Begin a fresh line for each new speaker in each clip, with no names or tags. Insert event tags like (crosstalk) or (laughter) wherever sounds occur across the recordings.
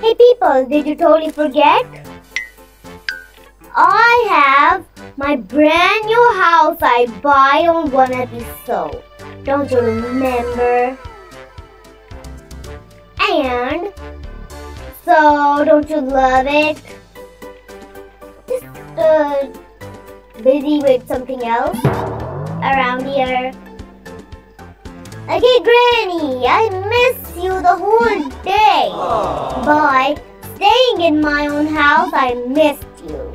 Hey people, did you totally forget? I have my brand new house I buy on one episode. Don't you remember? And so, don't you love it? Just uh, busy with something else around here. Okay, Granny, I miss the whole day. By staying in my own house, I missed you.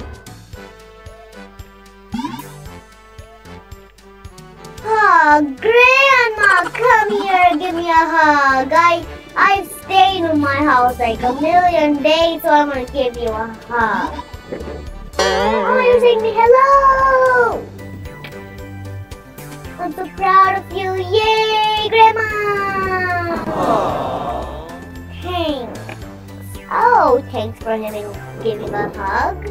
Oh, Grandma, come here, give me a hug. I I've stayed in my house like a million days, so I'm gonna give you a hug. Oh, you're saying me hello! I'm so proud of you. Yay, Grandma! Thanks. Oh, thanks for having giving a hug.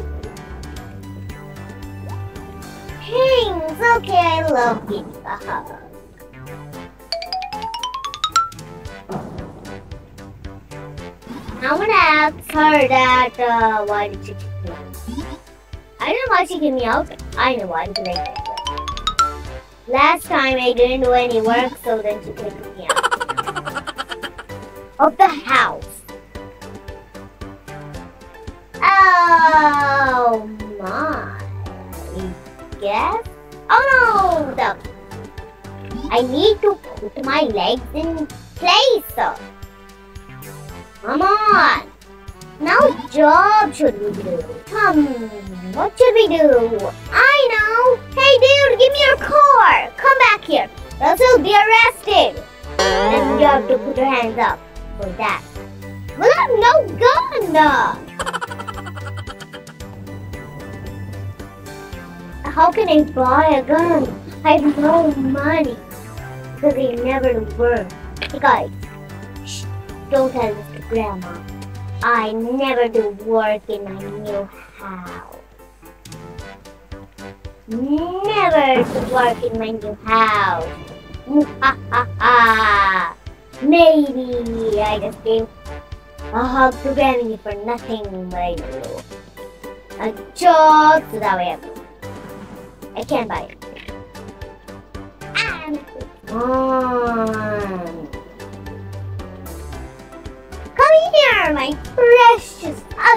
Thanks. Okay, I love giving a hug. I'm gonna ask her that uh, why did she kick me out? I don't know why she kicked me out. I know why because I did it. Last time I didn't do any work, so then she kicked me out of the house. Oh my! Yes. Oh no! The I need to put my legs in place. Come on! Now job should we do? Hmm, what should we do? I know! Hey dude, give me your car! Come back here, else you'll be arrested! And you have to put your hands up for that. Well, I have no gun! How can I buy a gun? I have no money. Because they never work. Hey guys, shh, don't tell to grandma. I never do work in my new house. Never do work in my new house. (laughs) Maybe I just gave a hug to Granny for nothing but I do. A job so that way I, can't buy it. And on.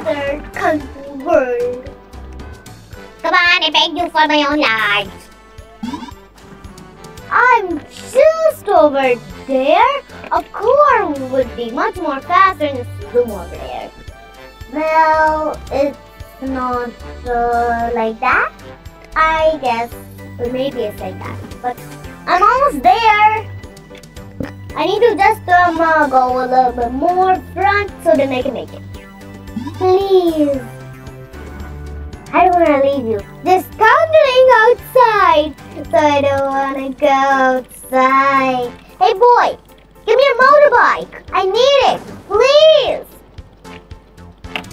Other country world. Come on, I beg you for my own life. I'm just over there. A car would be much more faster than a zoom over there. Well, it's not uh, like that. I guess or maybe it's like that. But I'm almost there. I need to just um, uh, go a little bit more front so then I can make it. Please. I don't want to leave you. There's thundering outside, so I don't want to go outside. Hey boy, give me your motorbike. I need it, please.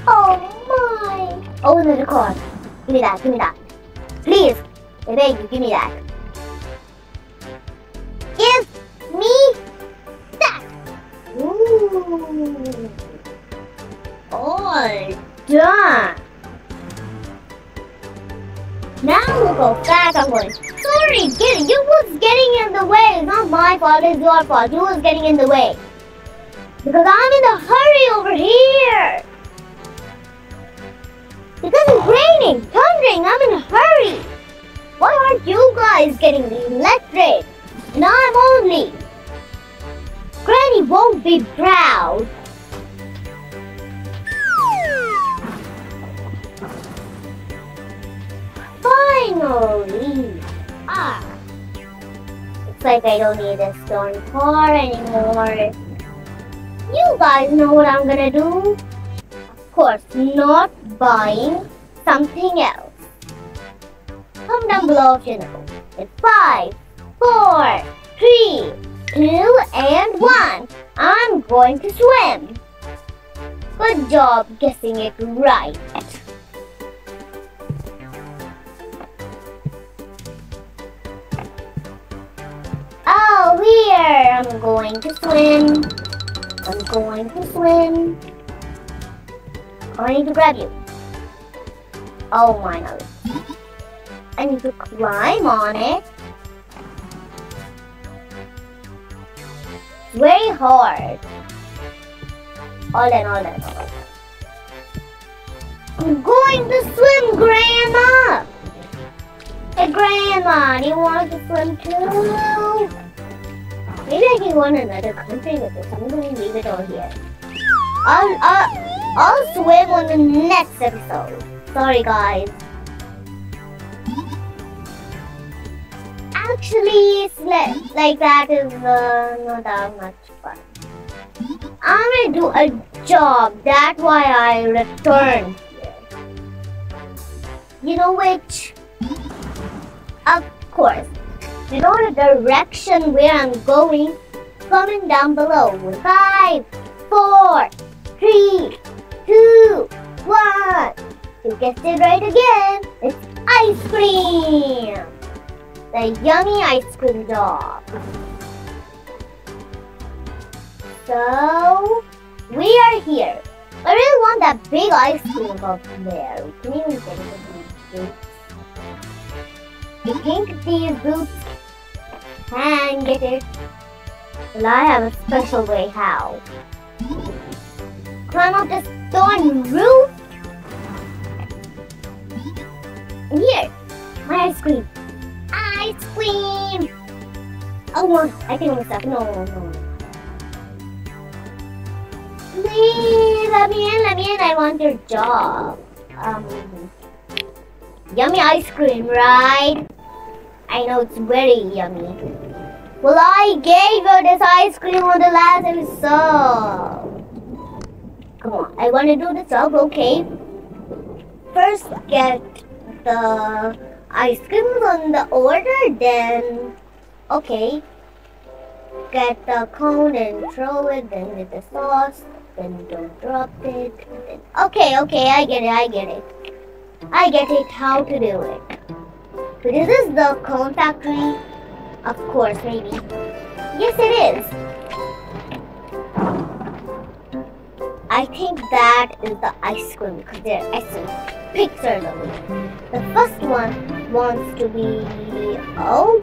Oh my. Oh, there's a car. Give me that, give me that. Please, I beg you, give me that. Give me that. Ooh. All done. Now we'll go. I'm. Sorry, get You was getting in the way. It's not my fault. It's your fault. You was getting in the way. Because I'm in a hurry over here. Because it's raining, thundering. I'm in a hurry. Why aren't you guys getting the electric? And I'm only. Granny won't be proud. Finally! Ah! Looks like I don't need a stone car anymore. You guys know what I'm gonna do? Of course, not buying something else. Comment down below if you know. In five, four, three, two, and one. I'm going to swim. Good job guessing it right. I'm going to swim. I'm going to swim. I need to grab you. Oh my no. I need to climb on it. Very hard. All in, all in. I'm going to swim, Grandma! Hey, Grandma, do you want to swim too? Maybe I can on another country with this. I'm to leave it all here. I'll, I'll, I'll swim on the next episode. Sorry, guys. Actually, like that is uh, not that much fun. I'm gonna do a job. That's why I returned here. You know which? Of course. You know the direction where I'm going? Comment down below. Five, four, three, two, one. You guessed it right again. It's ice cream. The yummy ice cream dog. So, we are here. I really want that big ice cream up there. Can get it think these boots can get it? Well, I have a special way how. Climb up this stone roof. And here, my ice cream. Ice cream! Oh, I think I'm stuck. No, no. Please, let me in, let me in. I want your job. Um, yummy ice cream, right? I know it's very yummy. Well, I gave you this ice cream on the last episode. Come on, I want to do the job, okay? First, get the ice cream on the order, then, okay. Get the cone and throw it, then with the sauce, then don't drop it. Then... Okay, okay, I get it, I get it. I get it, how to do it. This is the cone factory? Of course, maybe. Yes, it is. I think that is the ice cream because they're essence pictures of it. The first one wants to be oh,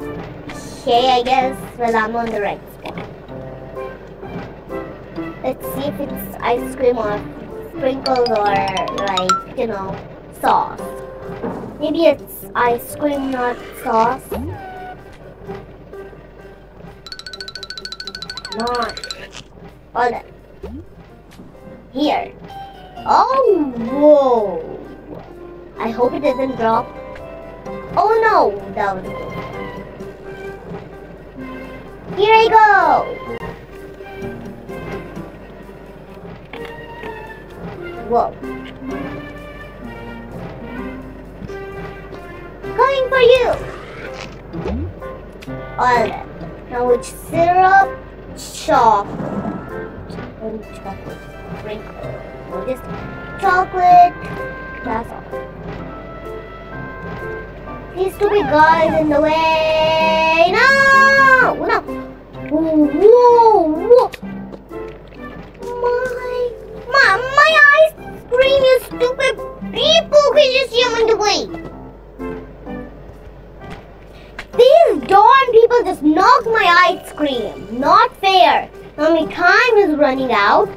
okay, I guess. Well, I'm on the right spot. Let's see if it's ice cream or sprinkles or like, you know, sauce. Maybe it's ice cream, not sauce. Not. That. Here. Oh, whoa. I hope it doesn't drop. Oh no, that was good. Here I go. Whoa. Coming for you! Alright. Now which syrup, chocolate, and chocolate sprinkle. Or just chocolate, that's all. These stupid guys in the way! No! No! Whoa, whoa! My, my, my scream, you stupid people! Can you see in the way? People just knocked my ice cream. Not fair. Now my time is running out.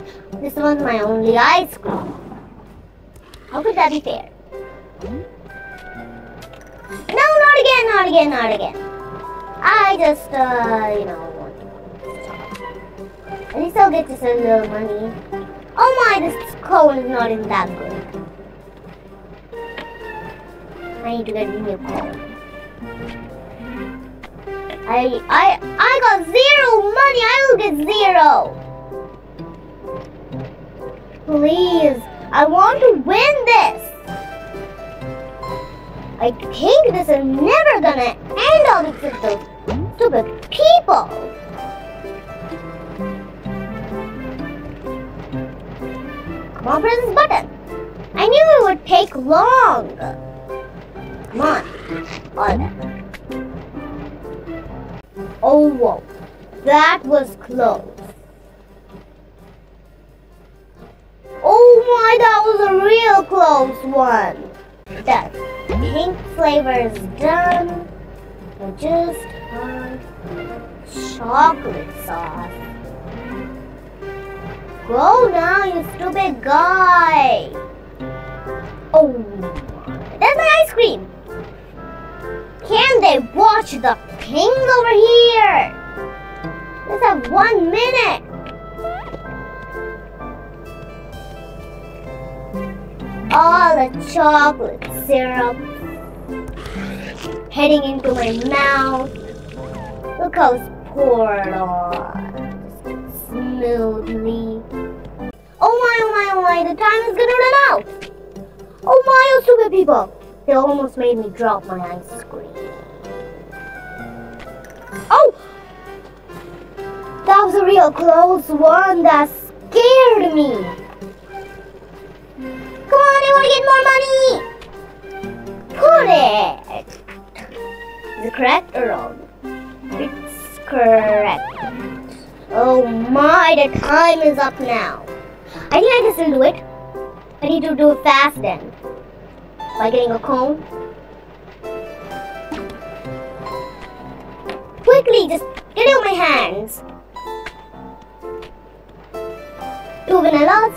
This was my only ice cream. How could that be fair? No, not again, not again, not again. I just, uh, you know, at least I'll get to send a little money. Oh my, this cone is not even that good. I need to get a new cone. I, I, I got zero money. I will get zero. Please, I want to win this. I think this is never gonna end all those stupid people. Come on, press this button. I knew it would take long. Come on. All. Oh, whoa. That was close. Oh my, that was a real close one. The pink flavor is done. We just want chocolate sauce. Go now, you stupid guy. Oh, that's my ice cream. Can they watch the ping over here? Let's have one minute. All the chocolate syrup heading into my mouth. Look how it's poured on smoothly. Oh my, oh my, oh my, the time is gonna run out. Oh my, oh stupid people. They almost made me drop my ice cream. Oh! That was a real close one that scared me. Come on, I want to get more money. Put it. Is it correct or wrong? It's correct. Oh my, the time is up now. I think I can still do it. I need to do it fast then. By getting a cone. Quickly, just get on my hands. Two vanillas.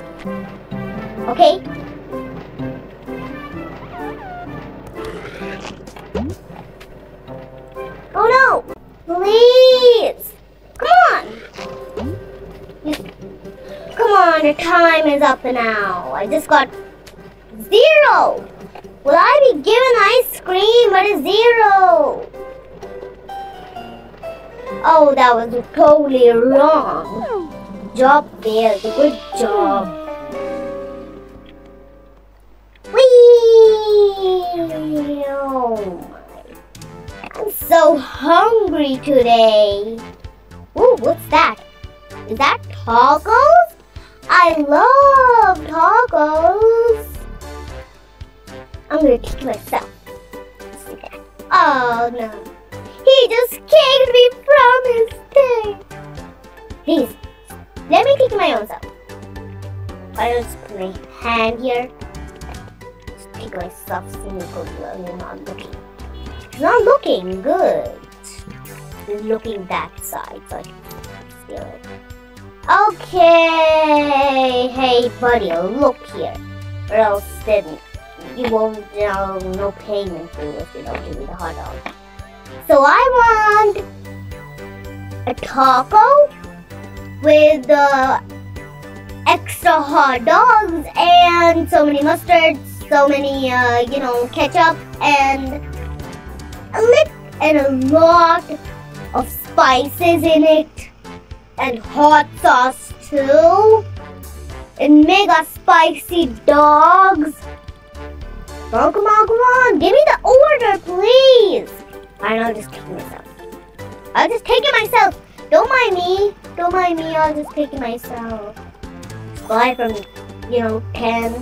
Okay. Oh no! Please! Come on! Come on, the time is up now. I just got zero! Will I be given ice cream but a zero? Oh, that was totally wrong. Job failed. Good job. Whee! Oh. I'm so hungry today. Ooh, what's that? Is that tacos? I love tacos. I'm gonna kick myself. Oh no. He just kicked me from his thing. Please, let me kick my own self. I'll just put my hand here. Just kick myself sneakily while you're not looking. Not looking good. Looking that side, so I can feel it. Okay, hey buddy, look here. Or else then you won't uh, no payment for if you don't give me the hot dog. So I want a taco with the extra hot dogs and so many mustards, so many uh, you know ketchup and a lit and a lot of spices in it and hot sauce too and mega spicy dogs. Oh, come on, come on. Give me the order, please. Fine, I'll just take it myself. I'll just take it myself. Don't mind me. Don't mind me. I'll just take it myself. Fly from, you know, 10.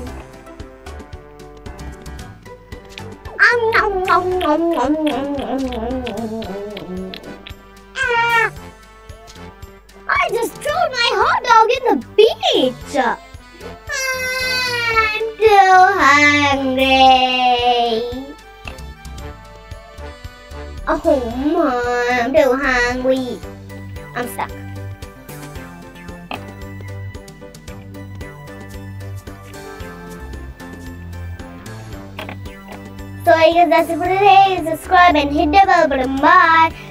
Ah! I just threw my hot dog in the beach. Too hungry. Oh Mom, I'm too hungry. I'm stuck. So I guess that's it for today. Subscribe and hit the bell button. Bye.